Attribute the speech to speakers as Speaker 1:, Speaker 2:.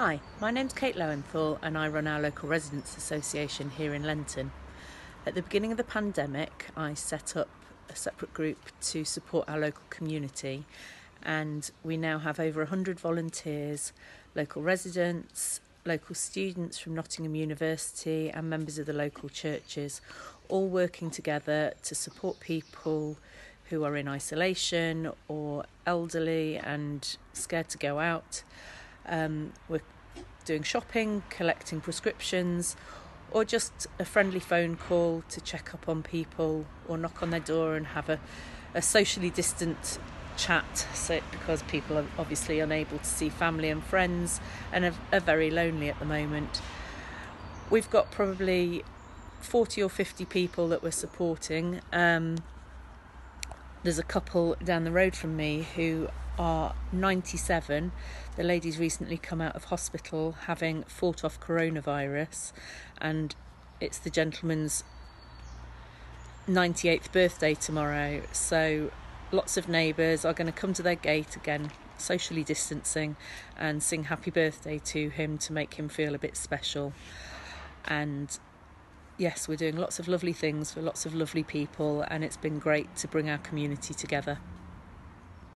Speaker 1: Hi, my name's Kate Lowenthal and I run our local residents association here in Lenton. At the beginning of the pandemic, I set up a separate group to support our local community and we now have over 100 volunteers, local residents, local students from Nottingham University and members of the local churches all working together to support people who are in isolation or elderly and scared to go out um, we're doing shopping, collecting prescriptions, or just a friendly phone call to check up on people or knock on their door and have a, a socially distant chat so because people are obviously unable to see family and friends and are, are very lonely at the moment. We've got probably 40 or 50 people that we're supporting. Um, there's a couple down the road from me who are 97. The lady's recently come out of hospital having fought off coronavirus, and it's the gentleman's 98th birthday tomorrow. So, lots of neighbours are going to come to their gate again, socially distancing, and sing happy birthday to him to make him feel a bit special. And yes, we're doing lots of lovely things for lots of lovely people, and it's been great to bring our community together.